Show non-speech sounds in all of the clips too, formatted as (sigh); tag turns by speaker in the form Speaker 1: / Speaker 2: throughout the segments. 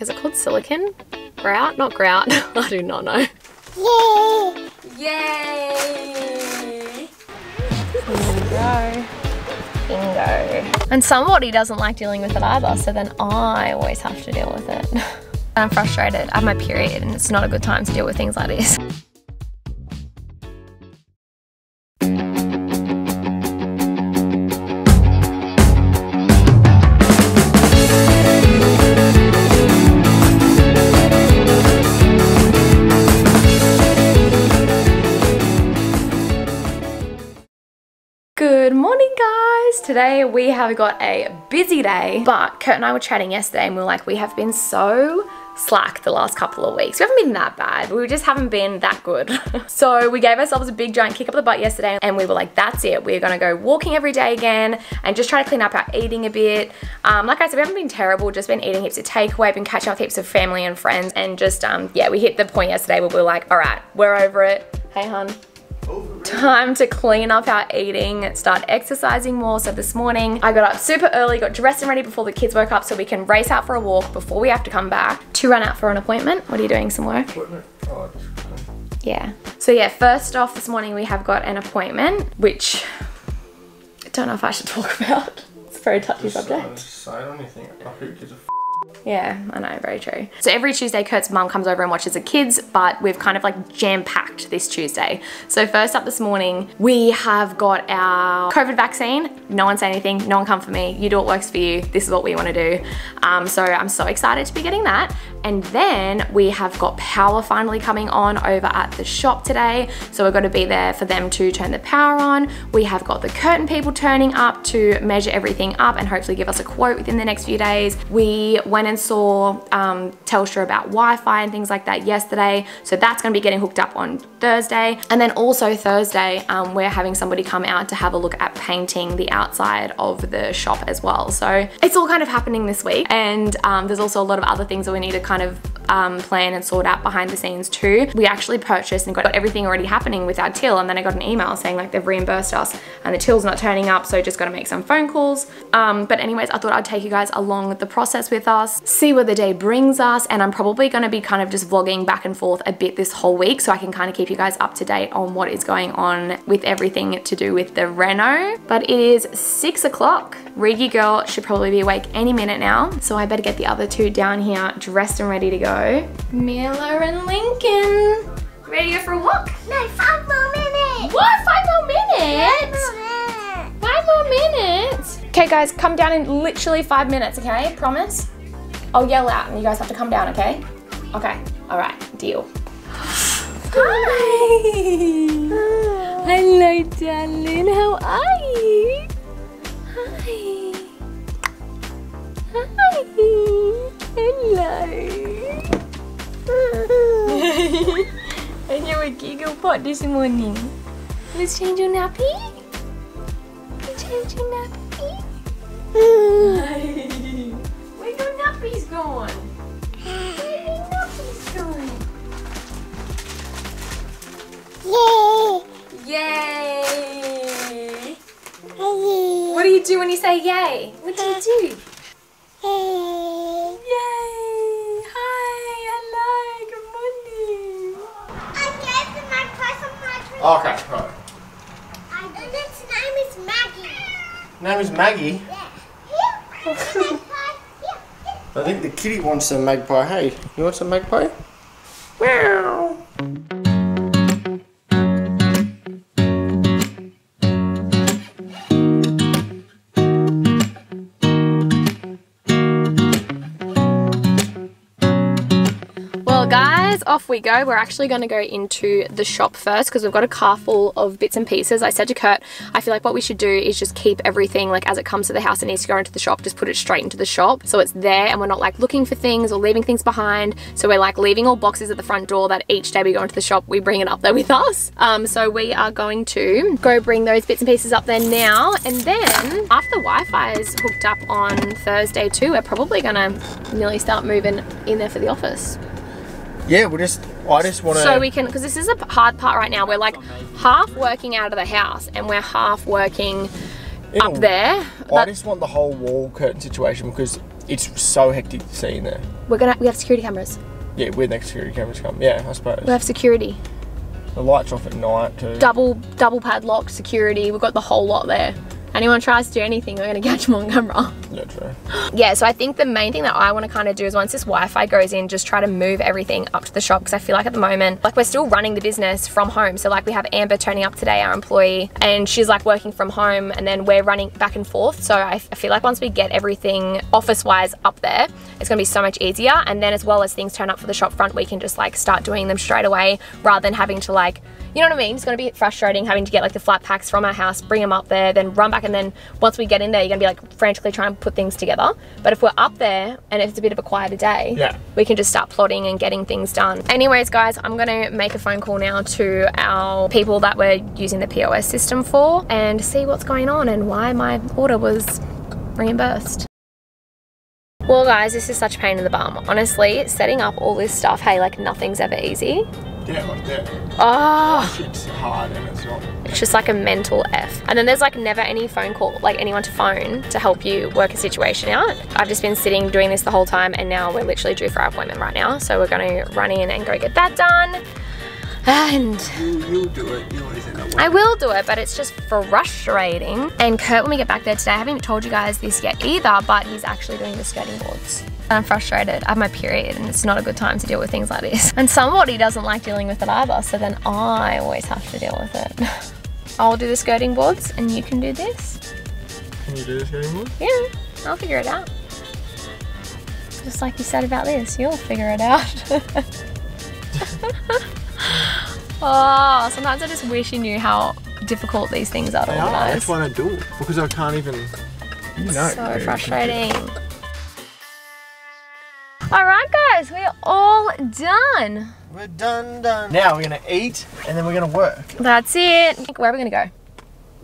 Speaker 1: Is it called silicon? Grout? Not grout. (laughs) I do not know.
Speaker 2: Yay!
Speaker 1: Yay! Bingo. Bingo. And somebody doesn't like dealing with it either, so then I always have to deal with it. (laughs) I'm frustrated. I have my period and it's not a good time to deal with things like this. Today we have got a busy day, but Kurt and I were chatting yesterday and we were like, we have been so slack the last couple of weeks. We haven't been that bad, we just haven't been that good. (laughs) so we gave ourselves a big giant kick up the butt yesterday and we were like, that's it. We're gonna go walking every day again and just try to clean up our eating a bit. Um, like I said, we haven't been terrible, just been eating heaps of takeaway, been catching up heaps of family and friends and just, um, yeah, we hit the point yesterday where we were like, all right, we're over it. Hey hun, time to clean up our eating, start exercising more. So this morning I got up super early, got dressed and ready before the kids woke up so we can race out for a walk before we have to come back to run out for an appointment. What are you doing, some work?
Speaker 3: Oh,
Speaker 1: Yeah. So yeah, first off this morning we have got an appointment, which I don't know if I should talk (laughs) about. It's a very touchy subject.
Speaker 3: Anything. Oh, who gives a
Speaker 1: Yeah, I know, very true. So every Tuesday, Kurt's mum comes over and watches the kids, but we've kind of like jam packed this Tuesday. So first up this morning, we have got our COVID vaccine. No one say anything, no one come for me. You do what works for you. This is what we want to do. Um, so I'm so excited to be getting that. And then we have got power finally coming on over at the shop today. So we're to be there for them to turn the power on. We have got the curtain people turning up to measure everything up and hopefully give us a quote within the next few days. We went and saw um, Telstra about Wi-Fi and things like that yesterday. So that's going to be getting hooked up on Thursday. And then also Thursday, um, we're having somebody come out to have a look at painting the outside of the shop as well. So it's all kind of happening this week. And um, there's also a lot of other things that we need to kind of um, plan and sort out behind the scenes too. We actually purchased and got everything already happening with our till and then I got an email saying like they've reimbursed us and the till's not turning up so just gotta make some phone calls. Um, but anyways, I thought I'd take you guys along the process with us, see where the day brings us and I'm probably gonna be kind of just vlogging back and forth a bit this whole week so I can kind of keep you guys up to date on what is going on with everything to do with the reno. But it is six o'clock. Rigi girl should probably be awake any minute now. So I better get the other two down here dressed and ready to go. Miller and Lincoln. Ready to go for a walk?
Speaker 2: No, five more minutes.
Speaker 1: What? Five more minutes?
Speaker 2: Five more minutes.
Speaker 1: Five more minutes. Okay guys, come down in literally five minutes, okay? Promise? I'll yell out and you guys have to come down, okay? Okay, all right, deal. Hi. Hello, darling. How are you? Hi. Hi. Hello. (laughs) and you a giggle pot this morning. Let's change your nappy. Let's change your nappy. (laughs) Where your nappy's? Where your nappy's going?
Speaker 2: Yay.
Speaker 1: Yay!
Speaker 2: Yay.
Speaker 1: What do you do when you say yay? What do you do?
Speaker 2: Yay.
Speaker 1: Yay! Hi, hello, good morning.
Speaker 2: I gave them my present my
Speaker 3: Okay, right.
Speaker 2: And its name is Maggie.
Speaker 3: Name is Maggie.
Speaker 2: Yeah. Here. (laughs) Magpie. Here. Here.
Speaker 3: I think the kitty wants some magpie. Hey, you want some magpie?
Speaker 1: Off we go. We're actually going to go into the shop first because we've got a car full of bits and pieces. I said to Kurt, I feel like what we should do is just keep everything like as it comes to the house, it needs to go into the shop, just put it straight into the shop. So it's there and we're not like looking for things or leaving things behind. So we're like leaving all boxes at the front door that each day we go into the shop, we bring it up there with us. Um, so we are going to go bring those bits and pieces up there now. And then after Wi-Fi is hooked up on Thursday too, we're probably going to nearly start moving in there for the office.
Speaker 3: Yeah, we just. I just want to.
Speaker 1: So we can, because this is a hard part right now. We're like half working out of the house and we're half working up there.
Speaker 3: I just want the whole wall curtain situation because it's so hectic to see in there.
Speaker 1: We're gonna we have security cameras.
Speaker 3: Yeah, where the security cameras come. Yeah, I suppose.
Speaker 1: We have security.
Speaker 3: The lights off at night too.
Speaker 1: Double double padlock security. We've got the whole lot there. Anyone tries to do anything, we're gonna catch them on camera.
Speaker 3: Yeah, true.
Speaker 1: Yeah, so I think the main thing that I want to kind of do is once this Wi-Fi goes in, just try to move everything up to the shop because I feel like at the moment, like we're still running the business from home. So like we have Amber turning up today, our employee, and she's like working from home, and then we're running back and forth. So I, I feel like once we get everything office-wise up there, it's gonna be so much easier. And then as well as things turn up for the shop front, we can just like start doing them straight away rather than having to like you know what I mean? It's gonna be frustrating having to get like the flat packs from our house, bring them up there, then run back, and then once we get in there, you're gonna be like frantically trying to put things together. But if we're up there and if it's a bit of a quieter day,
Speaker 3: Yeah.
Speaker 1: we can just start plotting and getting things done. Anyways, guys, I'm gonna make a phone call now to our people that we're using the POS system for and see what's going on and why my order was reimbursed. Well guys, this is such a pain in the bum. Honestly, setting up all this stuff, hey, like nothing's ever easy.
Speaker 3: Yeah, like that.
Speaker 1: Oh,
Speaker 3: It's hard and it's not.
Speaker 1: it's just like a mental F. And then there's like never any phone call, like anyone to phone to help you work a situation out. I've just been sitting doing this the whole time and now we're literally due for our appointment right now. So we're gonna run in and go get that done. And
Speaker 3: You, you'll do it. You always end up
Speaker 1: I will do it, but it's just frustrating. And Kurt, when we get back there today, I haven't told you guys this yet either, but he's actually doing the skirting boards. I'm frustrated. I have my period and it's not a good time to deal with things like this. (laughs) And somebody doesn't like dealing with it either, so then I always have to deal with it. (laughs) I'll do the skirting boards and you can do this.
Speaker 3: Can you do this anymore?
Speaker 1: Yeah, I'll figure it out. Just like you said about this, you'll figure it out. (laughs) oh, sometimes I just wish you knew how difficult these things are to
Speaker 3: They are.
Speaker 1: organise.
Speaker 3: That's why I do it because I can't even. You know.
Speaker 1: So frustrating. All right, guys, we're all done.
Speaker 3: We're done, done. Now we're gonna eat and then we're gonna work.
Speaker 1: That's it. Where are we gonna go?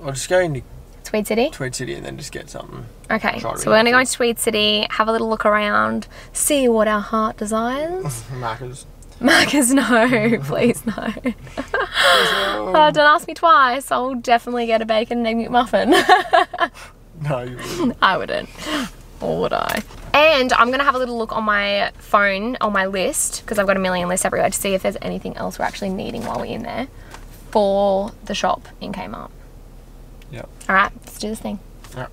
Speaker 3: I'll just go into
Speaker 1: Tweed City?
Speaker 3: Tweed City and then just get something.
Speaker 1: Okay,
Speaker 3: Try
Speaker 1: so we're gonna go
Speaker 3: relax
Speaker 1: to Tweed City, have a little look around, see what our heart desires. (laughs)
Speaker 3: Maccas.
Speaker 1: Maccas, (laughs) no, please no. Oh, don't ask me twice. I'll definitely get a bacon and egg McMuffin. (laughs)
Speaker 3: No, you wouldn't.
Speaker 1: I wouldn't. Or would I? And I'm gonna have a little look on my phone, on my list, because I've got a million lists everywhere to see if there's anything else we're actually needing while we're in there for the shop in Kmart.
Speaker 3: Yep.
Speaker 1: All right, let's do this thing.
Speaker 3: Yep.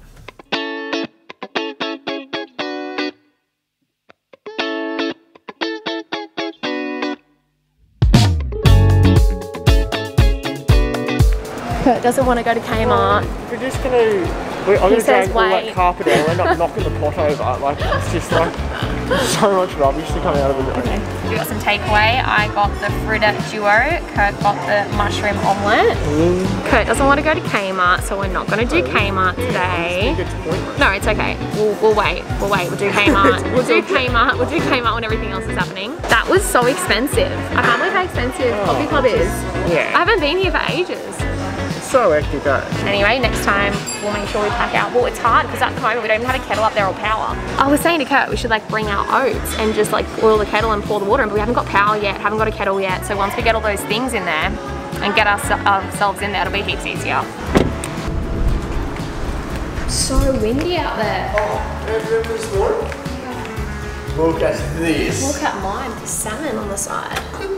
Speaker 1: Kurt doesn't want to go to Kmart.
Speaker 3: We're just gonna. We're, I'm gonna
Speaker 1: says
Speaker 3: drag all that carpet out and end up knocking the pot over. Like it's just like (laughs) so much rubbish to come out of it.
Speaker 1: We got some takeaway. I got the Frida Duo. Kurt got the mushroom omelette. Mm. Kurt doesn't want to go to Kmart, so we're not going to do Kmart today.
Speaker 3: Get to the point.
Speaker 1: No, it's okay. We'll, we'll wait. We'll wait. We'll do (laughs) Kmart. We'll do Kmart. We'll do Kmart when everything else is happening. That was so expensive. I can't believe how expensive oh. Coffee Club is.
Speaker 3: Yeah.
Speaker 1: I haven't been here for ages.
Speaker 3: It's so hectic, eh?
Speaker 1: Anyway, next time we'll make sure we pack out. Well, it's hard because at the moment we don't even have a kettle up there or power. I was saying to Kurt we should like bring our oats and just like boil the kettle and pour the water in, but we haven't got power yet, haven't got a kettle yet. So once we get all those things in there and get our, ourselves in there, it'll be heaps easier. So windy out there. Oh, this water.
Speaker 3: Look at this.
Speaker 1: Look at mine, the salmon on the side.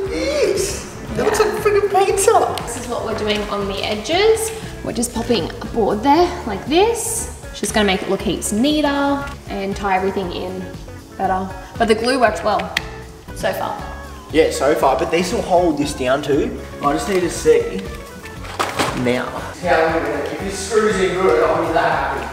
Speaker 3: This. That looks like freaking pizza.
Speaker 1: This is what we're doing on the edges. We're just popping a board there like this. Just gonna make it look heaps neater and tie everything in better. But the glue worked well so far.
Speaker 3: Yeah, so far, but these will hold this down too. I just need to see now. If this screws in good, I'll be that happy.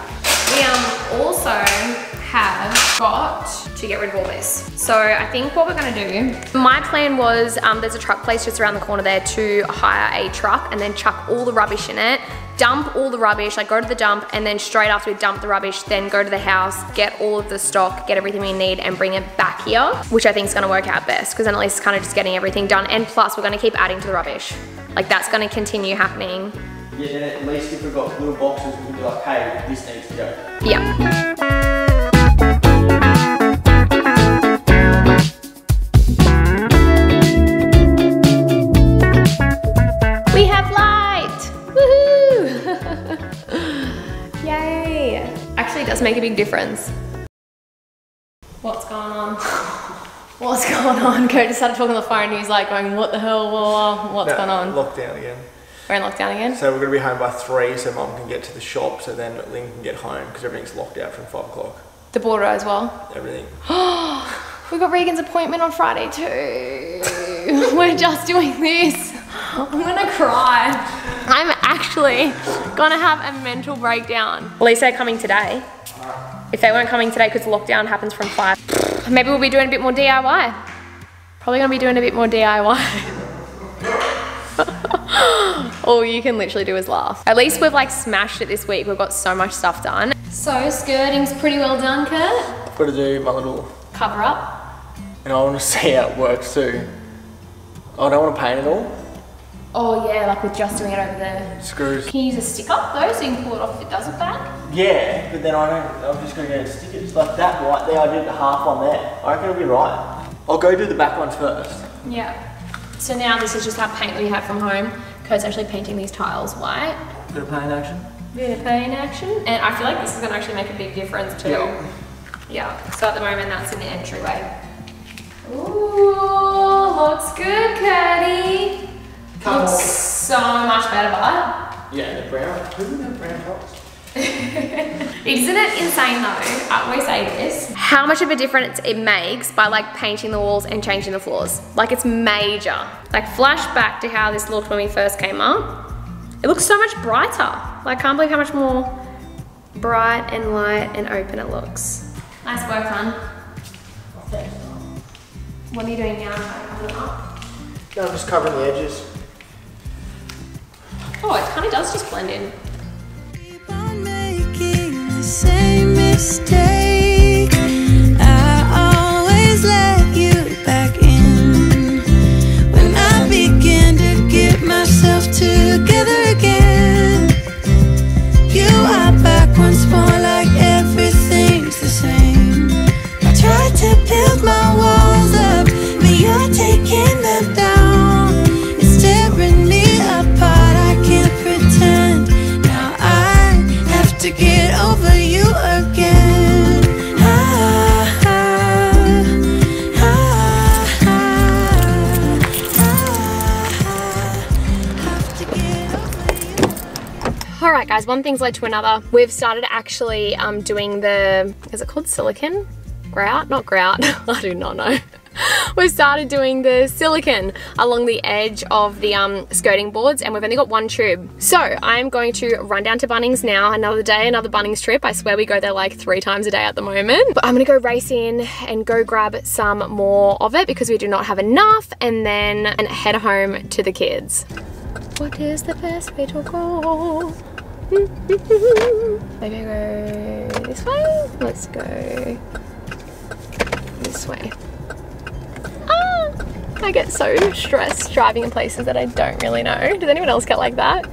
Speaker 1: We um also have got to get rid of all this. So I think what we're gonna do, my plan was um, there's a truck place just around the corner there to hire a truck and then chuck all the rubbish in it, dump all the rubbish, like go to the dump and then straight after we dump the rubbish, then go to the house, get all of the stock, get everything we need and bring it back here, which I think is gonna work out best because then at least it's kind of just getting everything done. And plus we're gonna keep adding to the rubbish. Like that's gonna continue happening.
Speaker 3: Yeah, then at least if we've got little boxes, we can be like, hey, this needs to go.
Speaker 1: Yeah. Woohoo! Yay! Actually, it does make a big difference. What's going on? (laughs) Curtis started talking on the phone and he's like going, what the hell, Whoa, what's
Speaker 3: No,
Speaker 1: going on?
Speaker 3: Lockdown again.
Speaker 1: We're in lockdown again?
Speaker 3: So we're gonna be home by three, so mum can get to the shop, so then Lynn can get home because everything's locked out from five o'clock.
Speaker 1: The border as well.
Speaker 3: Everything. (gasps)
Speaker 1: We got Regan's appointment on Friday too. (laughs) We're just doing this. I'm gonna cry. I'm actually gonna have a mental breakdown. Lisa coming today. If they weren't coming today because lockdown happens from five, maybe we'll be doing a bit more DIY. Probably gonna be doing a bit more DIY. (laughs) All you can literally do is laugh. At least we've like smashed it this week. We've got so much stuff done. So skirting's pretty well done, Kurt.
Speaker 3: I've got to do my little,
Speaker 1: Cover up.
Speaker 3: and I want to (laughs) see how it works too. I don't want to paint it all.
Speaker 1: Oh yeah, like with just doing it over there.
Speaker 3: Screws.
Speaker 1: Can you use a stick up though so you can pull it off if it doesn't bad?
Speaker 3: Yeah, but then I don't. I'm just gonna get stickers like that right there. I did the half on there. I reckon it'll be right. I'll go do the back ones first.
Speaker 1: Yeah. So now this is just our paint that we have from home. Kurt's actually painting these tiles white.
Speaker 3: Bit of paint action.
Speaker 1: Bit of paint action. And I feel like this is gonna actually make a big difference too.
Speaker 3: Yeah.
Speaker 1: Yeah. So at the moment that's in the entryway. Ooh,
Speaker 3: Couple.
Speaker 1: Looks so much better, bud.
Speaker 3: Yeah, the brown. Who the brown tops? (laughs)
Speaker 1: Isn't it insane though? I always say this. How much of a difference it makes by like painting the walls and changing the floors. Like it's major. Like flash back to how this looked when we first came up. It looks so much brighter. Like I can't believe how much more bright and light and open it looks. Nice work, hon. What are you doing now? Up?
Speaker 3: No, I'm just covering the edges.
Speaker 1: Oh, it kind of does just blend in. One thing's led to another. We've started actually um, doing the, is it called silicon? Grout? Not grout. (laughs) I do not know. (laughs) We've started doing the silicon along the edge of the um, skirting boards and we've only got one tube. So I'm going to run down to Bunnings now, another day, another Bunnings trip. I swear we go there like three times a day at the moment. But I'm gonna go race in and go grab some more of it because we do not have enough and then and head home to the kids. What is the best way to go? Maybe I go this way? Let's go this way. Ah, I get so stressed driving in places that I don't really know. Does anyone else get like that?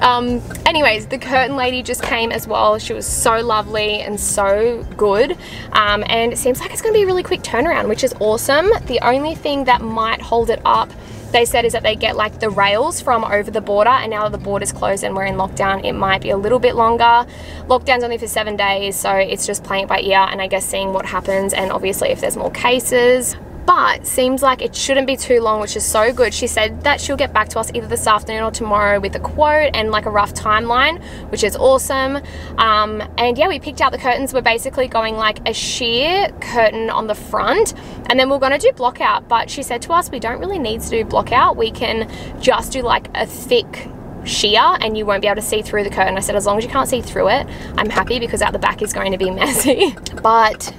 Speaker 1: Um, anyways, the curtain lady just came as well. She was so lovely and so good. Um, and it seems like it's gonna be a really quick turnaround, which is awesome. The only thing that might hold it up they said is that they get like the rails from over the border and now that the border's closed and we're in lockdown it might be a little bit longer. Lockdown's only for seven days so it's just playing it by ear and i guess seeing what happens and obviously if there's more cases but seems like it shouldn't be too long which is so good. She said that she'll get back to us either this afternoon or tomorrow with a quote and like a rough timeline which is awesome. Um, and yeah we picked out the curtains. We're basically going like a sheer curtain on the front and then we're going to do block out. But she said to us we don't really need to do block out. We can just do like a thick sheer and you won't be able to see through the curtain. I said, as long as you can't see through it, I'm happy because out the back is going to be (laughs) messy. but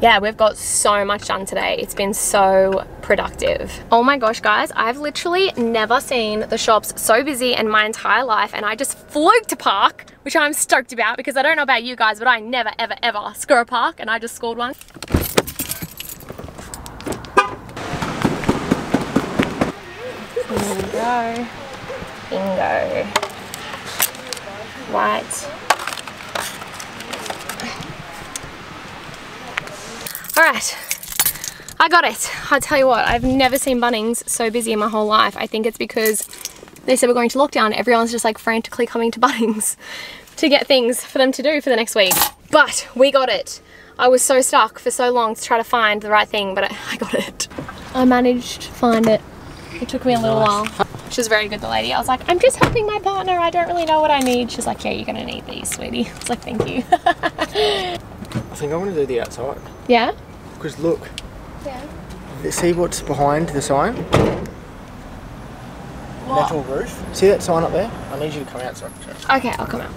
Speaker 1: yeah, we've got so much done today. It's been so productive. Oh my gosh, guys, I've literally never seen the shops so busy in my entire life and I just flew to park, which I'm stoked about because I don't know about you guys, but I never, ever, ever score a park and I just scored one. Bingo. Bingo. Right. All right, I got it. I tell you what, I've never seen Bunnings so busy in my whole life. I think it's because they said we're going to lockdown. Everyone's just like frantically coming to Bunnings to get things for them to do for the next week. But we got it. I was so stuck for so long to try to find the right thing, but I, got it. I managed to find it. It took me a little while. She was very good, the lady. I was like, I'm just helping my partner. I don't really know what I need. She's like, yeah, you're gonna need these, sweetie. (laughs) I was like, thank you. (laughs)
Speaker 3: I think I want to do the outside.
Speaker 1: yeah?
Speaker 3: Because look,
Speaker 1: Yeah.
Speaker 3: see what's behind the sign? Metal roof. See that sign up there? I need you to come out so I can show.
Speaker 1: Okay, I'll come out.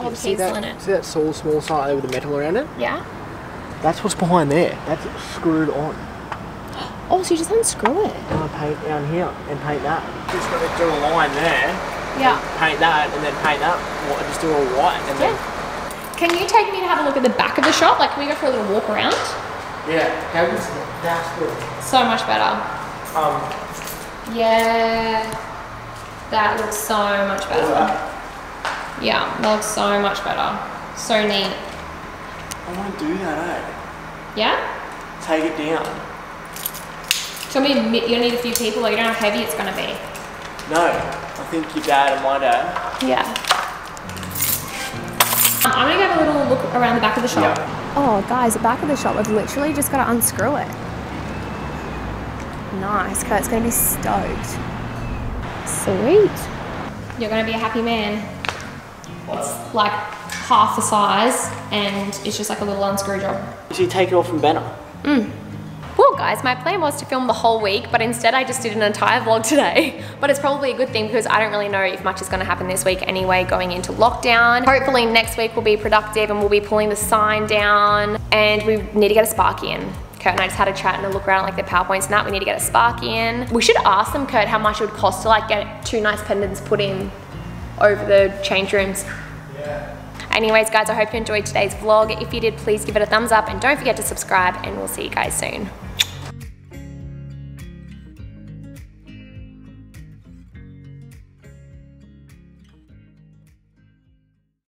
Speaker 1: Oh, the
Speaker 3: See
Speaker 1: still in
Speaker 3: that,
Speaker 1: it.
Speaker 3: see that small, small sign there with the metal around it?
Speaker 1: Yeah?
Speaker 3: That's what's behind there. That's screwed on. (gasps)
Speaker 1: Oh, so you just unscrew it.
Speaker 3: And I paint down here and paint that. Just got to do a line there,
Speaker 1: Yeah.
Speaker 3: paint that, and then paint that. Just do a white, and then
Speaker 1: Can you take me to have a look at the back of the shop? Like, can we go for a little walk around?
Speaker 3: yeah. How was that's good.
Speaker 1: So much better.
Speaker 3: Um,
Speaker 1: Yeah. That looks so much better. Yeah, that looks so much better. So neat.
Speaker 3: I want to do that, eh?
Speaker 1: Yeah?
Speaker 3: Take it down.
Speaker 1: So I mean, you're gonna need a few people, like you don't know how heavy it's gonna be.
Speaker 3: No, I think your dad and my dad.
Speaker 1: Yeah. Um, I'm gonna go have a little look around the back of the shop.
Speaker 3: Yeah.
Speaker 1: Oh, guys, the back of the shop, I've literally just got to unscrew it. Nice, Kurt's gonna be stoked. Sweet. You're gonna be a happy man. It's like half the size, and it's just like a little unscrew job.
Speaker 3: So you take it off from Banner.
Speaker 1: Well, guys, my plan was to film the whole week, but instead I just did an entire vlog today. (laughs) But it's probably a good thing because I don't really know if much is going to happen this week anyway, going into lockdown. Hopefully, next week will be productive and we'll be pulling the sign down, and we need to get a Sparky in. Kurt and I just had a chat and a look around like the PowerPoints and that. We need to get a Sparky in. We should ask them, Kurt, how much it would cost to like get two nice pendants put in over the change rooms. Anyways, guys, I hope you enjoyed today's vlog. If you did, please give it a thumbs up and don't forget to subscribe, and we'll see you guys soon.